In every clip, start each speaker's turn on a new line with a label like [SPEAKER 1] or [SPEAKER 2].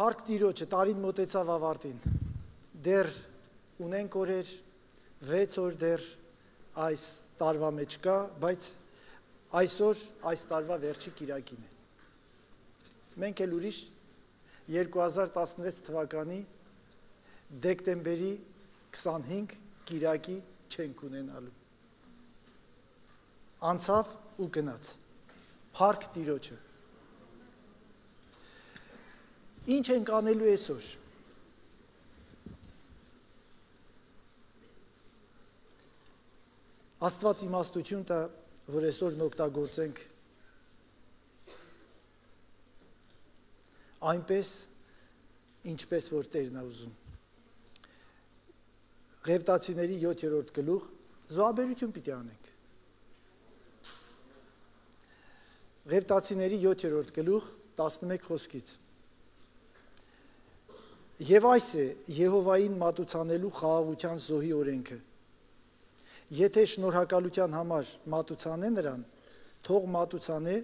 [SPEAKER 1] Փարք տիրոջը տարին մոտեցավ ավարտին։ Դեռ ունենք օրեր 6 օր դեռ այս տարվա մեջ կա, բայց այսօր այս տարվա վերջի Կիրակին է։ Մենք էլ ուրիշ 2016 թվականի դեկտեմբերի 25 Կիրակի չենք ունենալու։ Անցավ ու գնաց։ Փարք տիրոջը Ինչ ենք անելու այսօր։ Աստված իմաստություն տա, որ այսօր նօգտագործենք այնպես, ինչպես որ Տերն է ուզում։ Ղևտացիների 7-րդ գլուխ զոհաբերություն պիտի անենք։ Ղևտացիների 7-րդ գլուխ 11 խոսքից Եվ այս է Եհովային մատուցանելու խաղաղության զոհի օրենքը։ Եթե շնորհակալության համար մատուցանե նրան, թող մատուցանե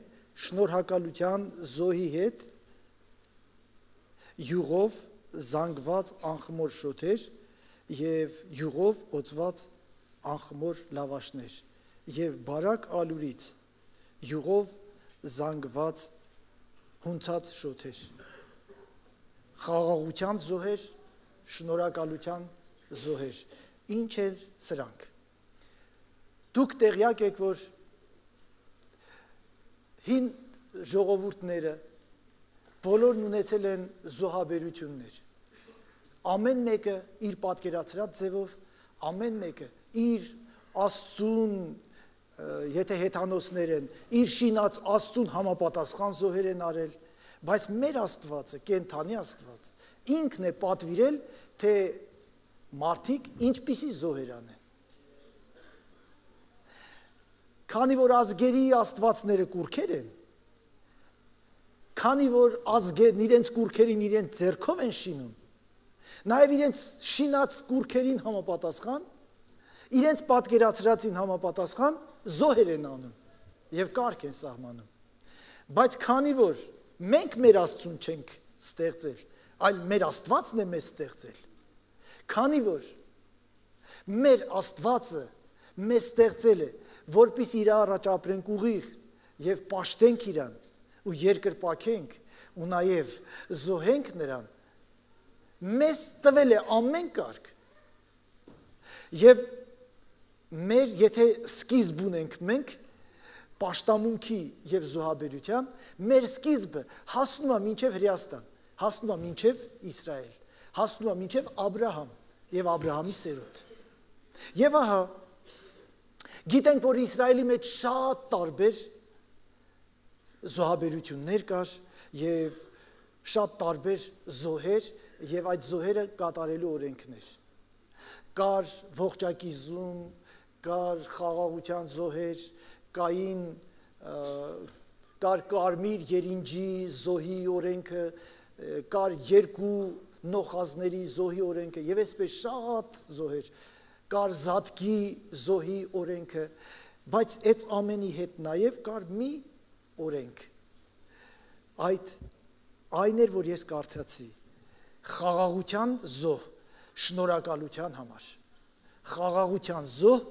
[SPEAKER 1] շնորհակալության զոհի հետ յուղով զանգված անխմոր շոթեր եւ յուղով օծված անխմոր լավաշներ եւ բարակ ալուրից յուղով զանգված հունցած շոթեր խաղաղության զոհեր, շնորհակալության զոհեր։ Ինչ է սրանք։ Դուք տեղյակ եք, որ հին ժողովուրդները բոլորն ունեցել են զոհաբերություններ։ Ամեն մեկը իր պատկերացրած ձևով, ամեն մեկը իր Աստծուն, եթե հեթանոսներ են, իր շինած Աստծուն համապատասխան զոհեր են արել Բայց մեր Աստվածը, կենթանի Աստված, ինքն է պատվիրել, թե մարդիկ ինչպիսի զոհեր անեն։ Քանի որ ազգերի Աստվածները կուրքեր են, քանի որ ազգերն իրենց կուրքերին իրենց ձեռքով են շինում, նաև իրենց շինած կուրքերին համապատասխան, իրենց պատկերացրածին համապատասխան զոհեր են անում եւ կարգ են սահմանում։ Բայց քանի որ Մենք մեր Աստծուն չենք ստեղծել, այլ մեր Աստվածն է մեզ ստեղծել։ Քանի որ մեր Աստվածը մեզ ստեղծել է, որpիս իր առաջ ապրենք ուղիղ եւ պաշտենք իրան ու երկրպակենք ու նաեւ զոհենք նրան մեզ տվել է ամեն կարգ եւ մեր եթե սկիզբ ունենք մենք պաշտամունքի եւ զոհաբերության մեր սկիզբը հասնում է մինչև Հրեաստան, հասնում է մինչև Իսրայել, հասնում է մինչև Աբրահամ եւ Աբրահամի սերունդ։ Եվ ահա գիտենք, որ Իսրայելի մեջ շատ տարբեր զոհաբերություններ կար եւ շատ տարբեր զոհեր եւ այդ զոհերը կատարելու օրենքներ։ Կար ողջակիզում, կար խաղաղության զոհեր, կային կար կարմիր երինջի զոհի օրենքը, կար երկու նոխազների զոհի օրենքը եւ այսպես շատ զոհեր կար զատկի զոհի օրենքը բայց այդ ամենի հետ նաեւ կար մի օրենք այդ այն էր որ ես կարդացի. Խաղաղության զոհ շնորհակալության համար խաղաղության զոհ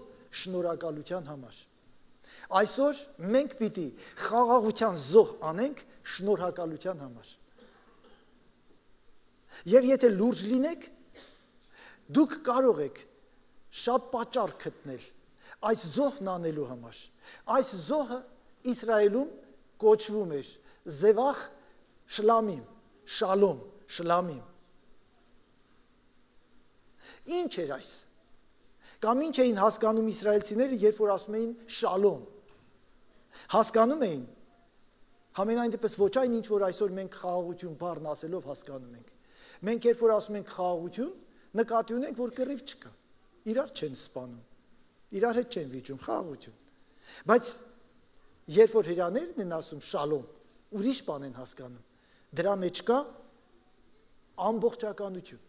[SPEAKER 1] շնորհակալության համար Այսօր մենք պիտի խաղաղության զոհ անենք շնորհակալության համար։ Եվ եթե լուրջ լինեք, դուք կարող եք շատ պատճառ գտնել այս զոհն անելու համար։ Այս զոհը Իսրայելում կոչվում էր Զևախ Շլամիմ, Շալոմ, Շլամիմ։ Ինչ էր այս։ Կամ ինչ էին հասկանում իսրայելցիները, երբ որ ասում էին շալոմ հասկանում էին համենայն դեպս ոչ այն ինչ որ այսօր մենք խաղաղություն բառն ասելով հասկանում ենք մենք երբ որ ասում ենք խաղաղություն նկատի ունենք որ կռիվ չկա իրար չեն սպանում իրար հետ չեն վիճում խաղաղություն բայց երբ որ հրաներն են ասում շալոմ ուրիշ բան են հասկանում դրա մեջ կա ամբողջականություն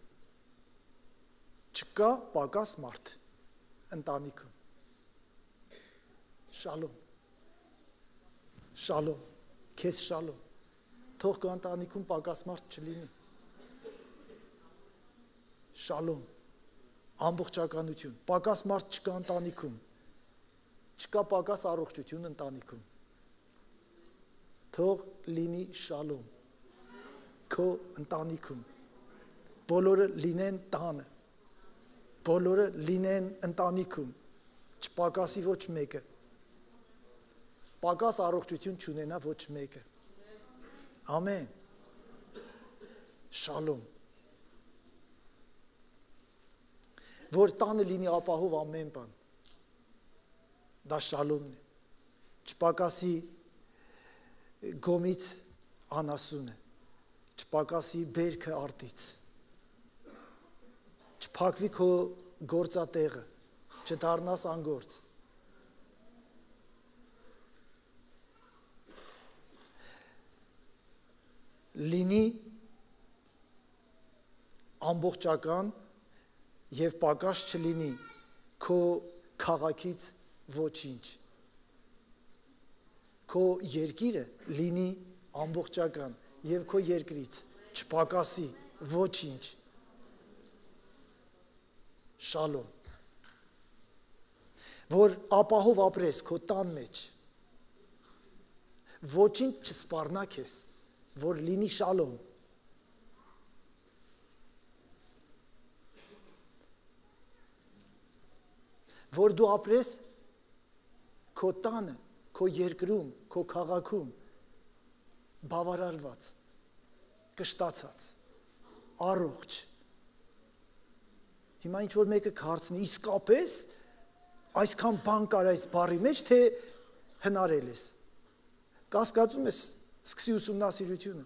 [SPEAKER 1] չկա պակաս մարդ ընտանիքում շալոմ շալոմ, քեզ շալոմ։ Թող քո ընտանիքում պակասմարտ չլինի։ շալոմ, ամբողջականություն։ Պակաս մարդ չկա ընտանիքում։ Չկա պակաս առողջություն ընտանիքում։ Թող լինի շալոմ քո ընտանիքում։ Բոլորը լինեն տանը։ Բոլորը լինեն ընտանիքում։ Չպակասի ոչ մեկը։ Պակաս առողջություն չունենա ոչ մեկը։ Ամեն։ Շալոմ որ տանը լինի ապահով ամեն բան։ Դա շալոմն է։ Չպակասի գոմից անասունը, չպակասի բերքը արտից։ Չփակվի քո գործատեղը, չդառնաս անգործ։ Լինի ամբողջական եւ պակաս չլինի քո քաղաքից ոչինչ քո երկիրը լինի ամբողջական եւ քո երկրից չպակասի ոչինչ շալոմ որ ապահով ապրես քո տան մեջ ոչինչ չսպառնա քեզ որ լինի շալոմ որ դու ապրես քո տանը, քո երկրում, քո քաղաքում բավարարված, կշտացած, առողջ։ Հիմա ինչ որ մեկը կարծնի, իսկապես այսքան բան կար այս բարի մեջ, թե հնարել ես։ Կասկածում ես, սկսի ուսումնասիրությունը։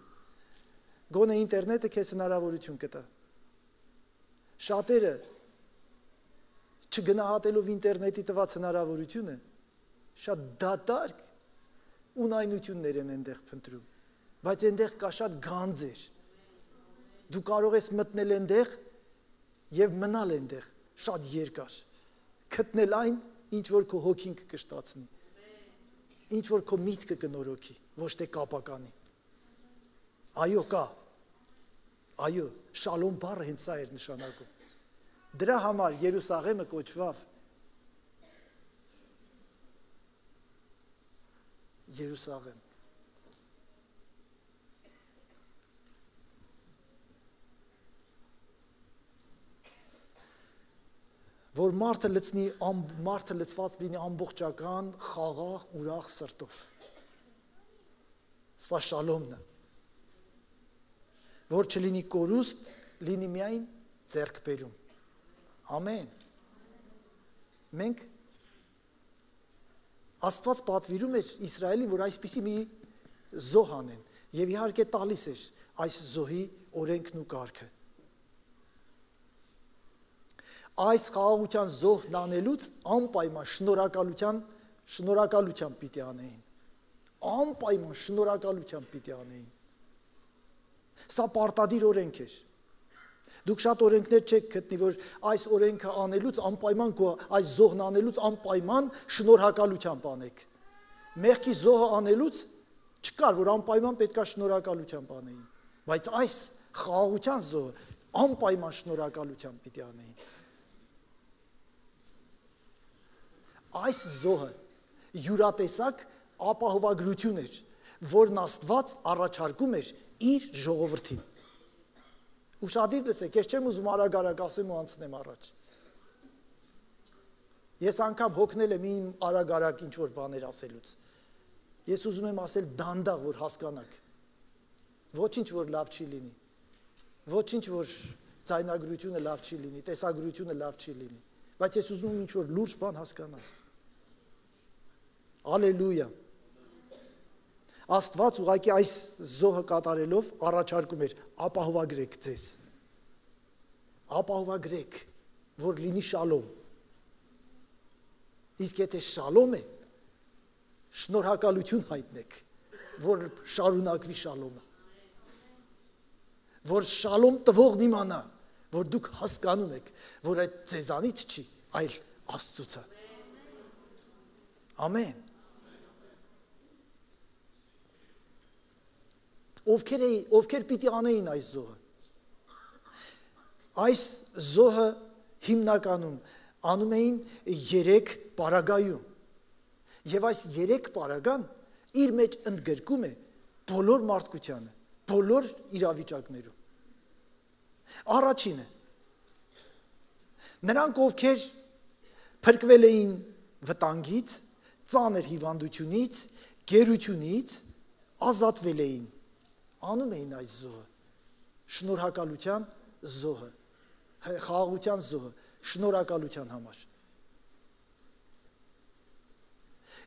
[SPEAKER 1] Գոնե ինտերնետը քեզ հնարավորություն կտա։ Շատերը չգնահատելով ինտերնետի տված հնարավորությունը շատ դատարկ ունայնություններ են այնտեղ փնտրում բայց այնտեղ կա շատ գանձեր դու կարող ես մտնել այնտեղ եւ մնալ այնտեղ շատ երկար գտնել այն ինչ որ քո հոգին կկշտացնի ինչ որ քո միտքը կնորոքի ոչ թե կապականի այո կա այո շալոմ բառը հենց սա էր նշանակում Դրա համար Երուսաղեմը կոչվավ Երուսաղեմ։ որ մարդը լցնի մարդը լցված լինի ամբողջական, խաղաղ, ուրախ սրտով։ Սա շալոմն է։ Որ չլինի կորուստ, լինի միայն ձերկբերում։ Ամեն։ Մենք Աստված պատվիրում էր Իսրայելին, որ այսպիսի մի զոհ անեն, եւ իհարկե տալիս էր այս զոհի օրենքն ու կարգը։ Այս խաղաղության զոհն անելուց անպայման շնորհակալության շնորհակալության պիտի անեին։ Անպայման շնորհակալության պիտի անեին։ Սա պարտադիր օրենք էր։ Դուք շատ օրենքներ չեք գտնի, որ այս օրենքը անելուց անպայման գո այս զոհն անելուց անպայման շնորհակալությամբ անեք։ Մեղքի զոհը անելուց չկար, որ անպայման պետքա շնորհակալությամբ անեին, բայց այս խաղաղության զոհը անպայման շնորհակալությամբ պիտի անեին։ Այս զոհը յուրատեսակ ապահովագրություն էր, որն Աստված առաջարկում էր իր ժողովրդին։ Ուշադիր լսեք, ես չեմ ուզում արագ-արագ ասեմ ու անցնեմ առաջ։ Ես անգամ հոգնել եմ իմ արագ-արագ ինչ որ բաներ ասելուց։ Ես ուզում եմ ասել դանդաղ, որ հասկանաք։ Ոչինչ որ լավ չի լինի։ Ոչինչ որ ցայնագրությունը լավ չի լինի, տեսագրությունը լավ չի լինի։ Բայց ես ուզում եմ ինչ որ լուրջ բան հասկանաս։ Ալելույա։ Աստված ուղակի այս զոհը կատարելով առաջարկում էր ապահովագրեք ձեզ։ Ապահովագրեք, որ լինի շալոմ։ Իսկ եթե շալոմ է, շնորհակալություն հայտնեք, որ շարունակվի շալոմը։ Որ շալոմ տվողն իմանա, որ դուք հասկանում եք, որ այդ ձեզանից չի, այլ Աստծուց է։ Ամեն։ Ովքեր էին, ովքեր պիտի անեին այս զոհը։ այս զոհը հիմնականում անում էին 3 պարագայում։ Եվ այս 3 պարագան իր մեջ ընդգրկում է բոլոր մարդկությանը, բոլոր իրավիճակներում։ Առաջինը նրանք ովքեր փրկվել էին վտանգից, ծանր հիվանդությունից, գերությունից, ազատվել էին, անում էին այս զոհը, շնորհակալության զոհը, խաղաղության զոհը, շնորհակալության համար։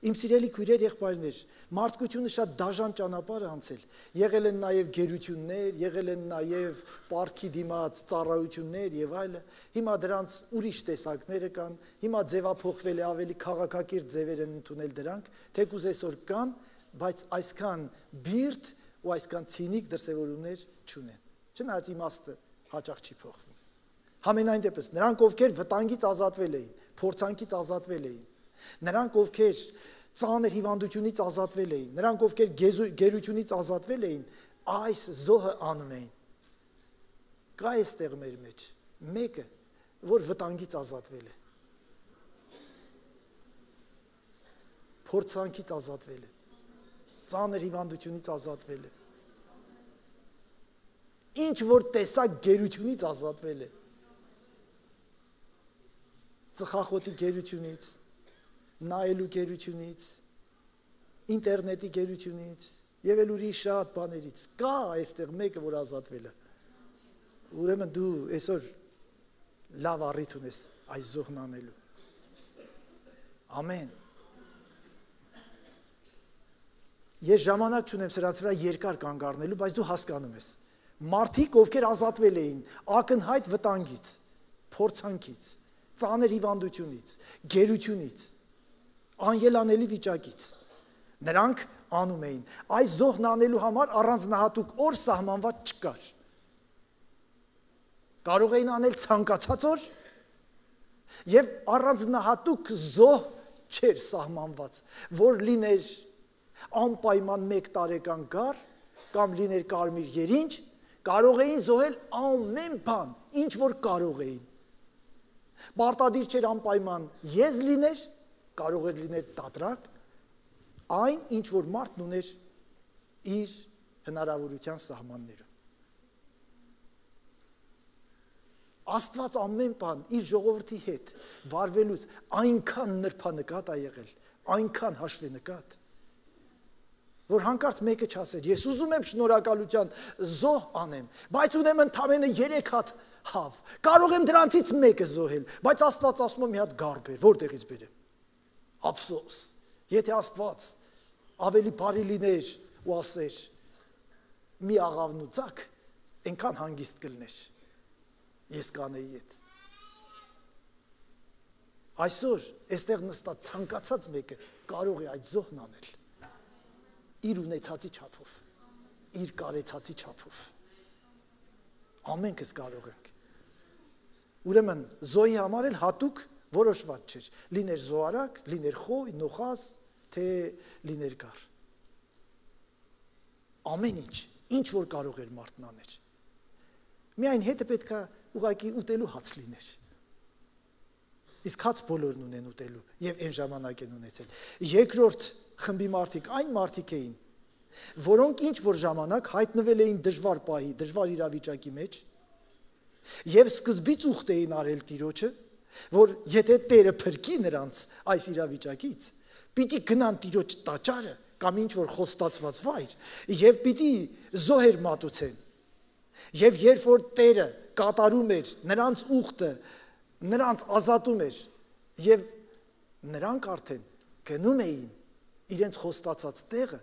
[SPEAKER 1] Իմ սիրելի քույրեր, եղբայրներ, մարդկությունը շատ դաժան ճանապարհ է անցել։ Եղել են նաև գերություններ, եղել են նաև պարտքի դիմաց ծառայություններ եւ այլը։ Հիմա դրանց ուրիշ տեսակները կան։ Հիմա ձևափոխվել է ավելի քաղաքակիրթ ձևեր են ընդունել դրանք, թեկուզ այսօր կան, բայց այսքան բիրտ ու այսքան ցինիկ դրսևորումներ չունեն։ Չնայած իմաստը հաճախ չի փոխվում։ Համենայն դեպս նրանք ովքեր վտանգից ազատվել էին, փորձանքից ազատվել էին, նրանք ովքեր ծանր հիվանդությունից ազատվել էին, նրանք ովքեր գերությունից ազատվել էին, այս զոհը անում էին։ Կա այստեղ մեր մեջ մեկը, որ վտանգից ազատվել է։ Փորձանքից ազատվել է։ Ծանր հիվանդությունից ազատվել է։ Ինչ որ տեսակ գերությունից ազատվել է։ Ծխախոտի գերությունից, նայելու գերությունից, ինտերնետի գերությունից եւ էլ ուրիշ շատ բաներից։ Կա այստեղ մեկը, որ ազատվել է։ Ուրեմն դու այսօր լավ առիթ ունես այս զոհն անելու։ Ամեն։ Ես ժամանակ չունեմ սրանց վրա երկար կանգ առնելու, բայց դու հասկանում ես։ Մարդիկ, ովքեր ազատվել էին ակնհայտ վտանգից, փորձանքից, ծանր հիվանդությունից, գերությունից, անելանելի վիճակից։ Նրանք անում էին։ Այս զոհն անելու համար առանձնահատուկ օր սահմանված չկար։ Կարող էին անել ցանկացած օր եւ առանձնահատուկ զոհ չէր սահմանված, որ լիներ անպայման 1 տարեկան գար կամ լիներ կարմիր երինջ, կարող էին զոհել ամեն բան, ինչ որ կարող էին։ Պարտադիր չէր անպայման ես լիներ, կարող էր լինել տատրակ, այն ինչ որ մարդն ուներ իր հնարավորության սահմաններում։ Աստված ամեն բան իր ժողովրդի հետ վարվելուց այնքան նրբանկատ ա եղել, այնքան հաշվենկատ, որ հանկարծ մեկը չասեր, ես ուզում եմ շնորհակալության զոհ անեմ, բայց ունեմ ընդամենը 3 հատ հավ։ Կարող եմ դրանցից մեկը զոհել, բայց Աստված ասում է մի հատ գարբեր, որտեղից բերեմ ափսոս։ Եթե Աստված ավելի բարի լիներ ու ասեր մի աղավն ու ցակ, այնքան հանգիստ կլներ։ Ես կանեի այդ։ Այսօր այստեղ նստած ցանկացած մեկը կարող է այդ զոհն անել իր ունեցածի չափով, իր կարեցածի չափով։ Ամենքս կարող ենք։ Ուրեմն զոհի համար էլ հատուկ որոշված չէր։ Լիներ զոարակ, լիներ խոյ, նոխաս, թե լիներ կար։ Ամեն ինչ, ինչ որ կարող էր մարդն աներ։ Միայն հետը պետքա ուղակի ուտելու հաց լիներ։ Իսկ հաց բոլորն ունեն ուտելու եւ այն ժամանակ են ունեցել։ Երկրորդ խմբի մարդիկ այն մարդիկ էին, որոնք ինչ որ ժամանակ հայտնվել էին դժվար պահի, դժվար իրավիճակի մեջ եւ սկզբից ուխտ էին արել Տիրոջը որ եթե Տերը փրկի նրանց այս իրավիճակից, պիտի գնան Տիրոջ տաճարը կամ ինչ որ խոստացված վայր եւ պիտի զոհեր մատուցեն։ Եվ երբ որ Տերը կատարում էր նրանց ուխտը, նրանց ազատում էր եւ նրանք արդեն գնում էին իրենց խոստացած տեղը,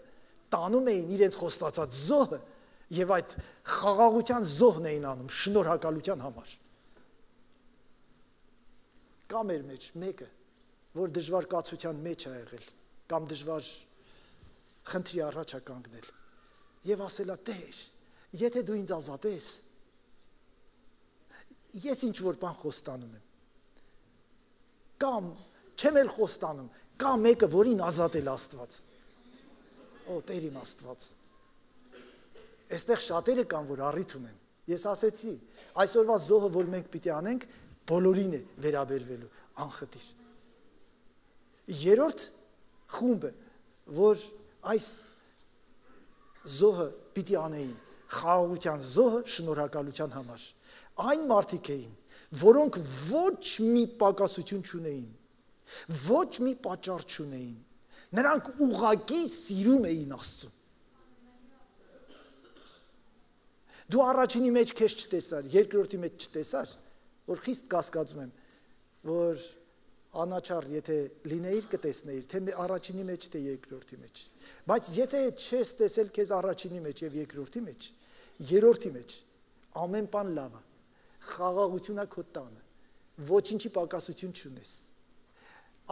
[SPEAKER 1] տանում էին իրենց խոստացած զոհը եւ այդ խաղաղության զոհն էին անում շնորհակալության համար կա մեր մեջ մեկը, որ դժվար կացության մեջ է եղել կամ դժվար խնդրի առաջ է կանգնել եւ ասելա Տեր, եթե դու ինձ ազատես, ես ինչ որ բան խոստանում եմ։ Կամ չեմ էլ խոստանում, կա մեկը, որին ազատել Աստված։ Օ, Տեր իմ Աստված։ Այստեղ շատերը կան, որ առիթ ունեն Ես ասեցի, այսօրվա զոհը, որ մենք պիտի անենք, բոլորին է վերաբերվելու անխտիր։ Երորդ խումբը, որ այս զոհը պիտի անեին, խաղաղության զոհը շնորհակալության համար։ Այն մարդիկ էին, որոնք ոչ մի պակասություն չունեին, ոչ մի պատճառ չունեին։ Նրանք ուղակի սիրում էին Աստծուն։ Դու առաջինի մեջ քեզ չտեսար, երկրորդի մեջ չտեսար, որ խիստ կասկածում եմ, որ անաչառ եթե լինեիր կտեսնեիր, թե առաջինի մեջ թե երկրորդի մեջ։ Բայց եթե չես տեսել քեզ առաջինի մեջ եւ երկրորդի մեջ, երրորդի մեջ ամեն բան լավ է։ Խաղաղությունա քո տանը։ Ոչինչի պակասություն չունես։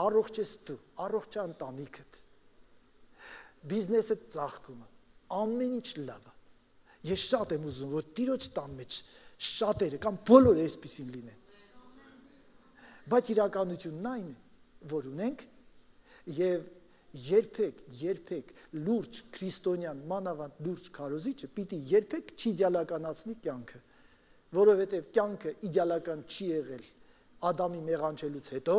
[SPEAKER 1] Առողջ ես դու, առողջ է ընտանիքդ։ Բիզնեսը ծաղկում է։ Ամեն ինչ լավ է։ Ես շատ եմ ուզում, որ Տիրոջ տան մեջ շատերը կամ բոլորը այսպեսին լինեն։ Բայց իրականությունն այն է, որ ունենք եւ երբեք, երբեք լուրջ քրիստոնյան մանավանդ լուրջ քարոզիչը պիտի երբեք չի իդեալականացնի կյանքը, որովհետեւ կյանքը իդեալական չի եղել Ադամի մեղանչելուց հետո,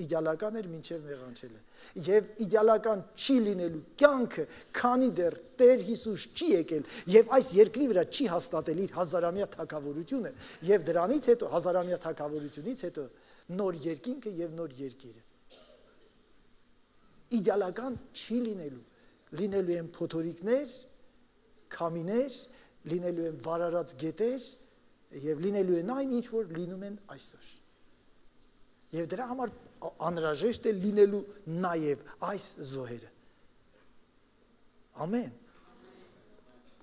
[SPEAKER 1] իդեալական էր մինչև մեղանչելը։ Եվ իդեալական չի լինելու կյանքը, քանի դեռ Տեր Հիսուս չի եկել եւ այս երկրի վրա չի հաստատել իր հազարամյա թակավորությունը եւ դրանից հետո հազարամյա թակավորությունից հետո նոր երկինքը եւ նոր երկիրը։ Իդեալական չի լինելու։ Լինելու են փոթորիկներ, քամիներ, լինելու են վարարած գետեր եւ լինելու են այն ինչ որ լինում են այսօր։ Եվ դրա համար անհրաժեշտ է լինելու նաև այս զոհերը։ Ամեն։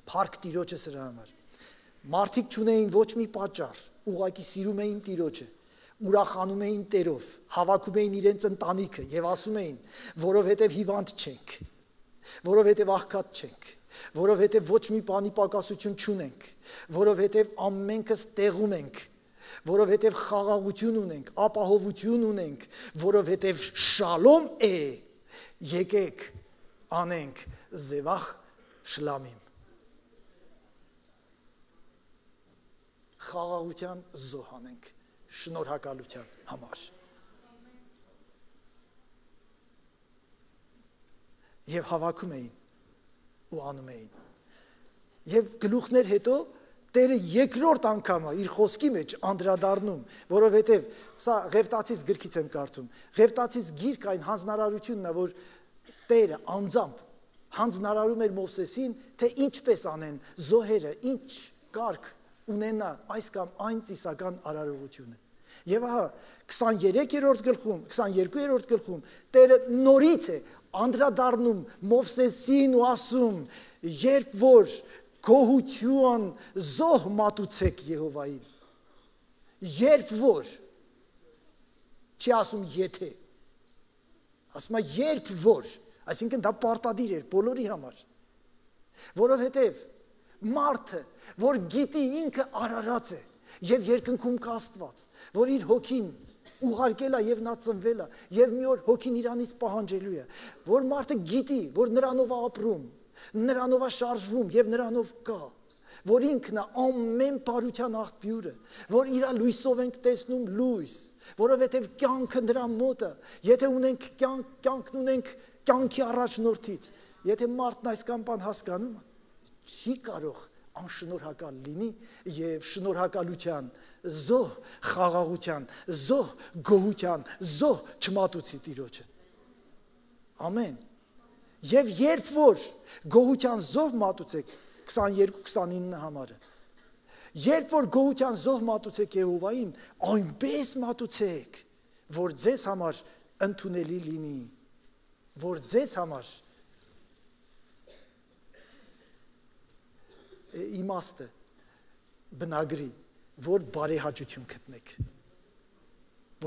[SPEAKER 1] Փառք Տիրոջը սրա համար։ Մարդիկ չունեին ոչ մի պատճառ, ուղակի սիրում էին Տիրոջը ուրախանում էին Տերով, հավաքում էին իրենց ընտանիքը եւ ասում էին, որովհետեւ հիվանդ չենք, որովհետեւ աղքատ չենք, որովհետեւ ոչ մի բանի պակասություն չունենք, որովհետեւ ամենքս տեղում ենք, որովհետև խաղաղություն ունենք, ապահովություն ունենք, որովհետև շալոմ է, եկեք անենք զևախ շլամիմ։ Խաղաղության զոհ անենք շնորհակալության համար։ Եվ հավաքում էին ու անում էին։ Եւ գլուխներ հետո Տերը երկրորդ անգամը իր խոսքի մեջ անդրադառնում, որովհետև սա Ղևտացից գրքից եմ կարդում։ Ղևտացից գիրք այն հանձնարարությունն է, որ Տերը անձամբ հանձնարարում էր Մովսեսին, թե ինչպես անեն զոհերը, ինչ կարգ ունենա այս կամ այն ծիսական արարողությունը։ Եվ ահա 23-րդ գլխում, 22-րդ գլխում Տերը նորից է անդրադառնում Մովսեսին ու ասում, երբ որ գոհություն զոհ մատուցեք Եհովային։ Երբ որ չի ասում եթե ասում է երբ որ այսինքն դա պարտադիր էր բոլորի համար որովհետև մարդը որ գիտի ինքը արարած է եւ երկնքում կա Աստված որ իր հոգին ուղարկել է եւ նա ծնվել է եւ մի օր հոգին իրանից պահանջելու է որ մարդը գիտի որ նրանով ապրում նրանով է շարժվում եւ նրանով կա որ ինքն է ամեն բարության աղբյուրը, որ իր լույսով ենք տեսնում լույս, որովհետև կյանքը նրա մոտ է։ Եթե ունենք կյանք, կյանքն ունենք կյանքի առաջնորդից, եթե մարդն այսքան բան հասկանում չի կարող անշնորհակալ լինի եւ շնորհակալության զոհ խաղաղության զոհ գոհության զոհ չմատուցի տիրոջը ամեն Եվ երբ որ գոհության զոհ մատուցեք 22-29 համարը Երբ որ գոհության զոհ մատուցեք Եհովային, այնպես մատուցեք, որ ձեզ համար ընդունելի լինի, որ ձեզ համար իմաստը բնագրի, որ բարեհաճություն գտնեք,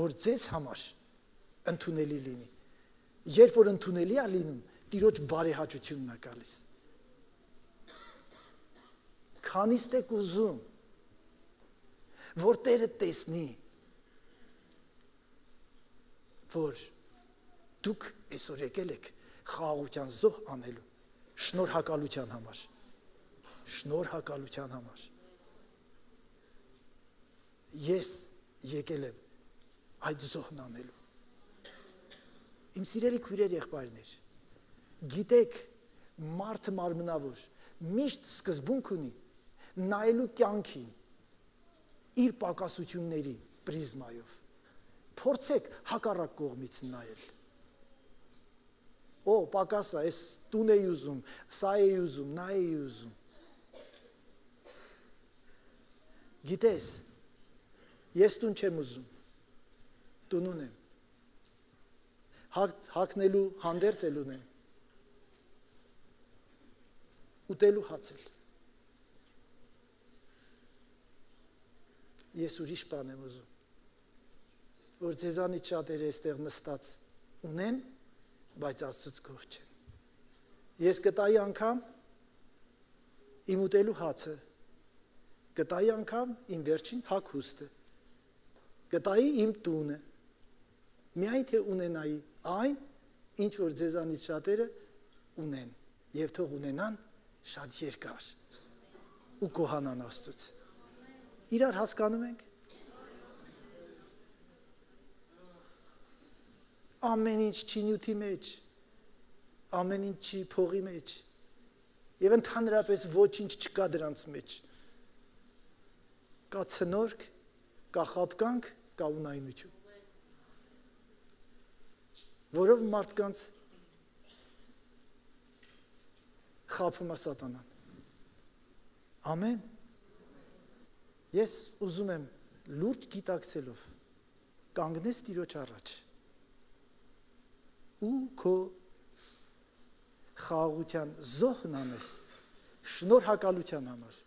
[SPEAKER 1] որ ձեզ համար ընդունելի լինի։ Երբ որ ընդունելի է լինում, Տիրոջ բարեհաճությունն է գալիս։ Քանիստ եք ուզում, որ Տերը տեսնի, որ դուք այսօր եկել եք խաղաղության զոհ անելու շնորհակալության համար շնորհակալության համար ես եկել եմ այդ զոհն անելու։ Իմ սիրելի քույրեր եղբայրներ, գիտեք, մարդը մարմնավոր միշտ սկզբունք ունի նայելու կյանքին իր պակասությունների պրիզմայով։ Փորձեք հակառակ կողմից նայել։ Օ, պակասա, այս տուն էի ուզում, սա էի ուզում, նա էի ուզում։ Գիտես, ես տուն չեմ ուզում։ Տուն ունեմ։ Հակ հակնելու հանդերձ էլ ունեմ։ Ուտելու հացել։ Ես ուրիշ բան եմ ուզում։ Որ ձեզանից շատերը այստեղ նստած ունեն, բայց Աստծուց գող չեն։ Ես կտայի անգամ իմ ուտելու հացը, կտայի անգամ իմ վերջին հագուստը, կտայի իմ տունը, միայն թե ունենայի այն, ինչ որ ձեզանից շատերը ունեն եւ թող ունենան շատ երկար ու կոհանան Աստծուց։ Իրար հասկանում ենք ամեն ինչ չի նյութի մեջ, ամեն ինչ չի փողի մեջ։ Եվ ընդհանրապես ոչինչ չկա դրանց մեջ։ Կա ցնորք, կա խապկանք, կա ունայնություն։ Որով մարդկանց խափում է սատանան։ Ամեն։ Ես ուզում եմ լուրջ գիտակցելով կանգնես Տիրոջ առաջ ու քո խաղաղության զոհն անես շնորհակալության համար